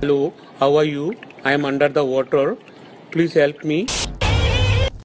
Hello, how are you? I am under the water. Please help me.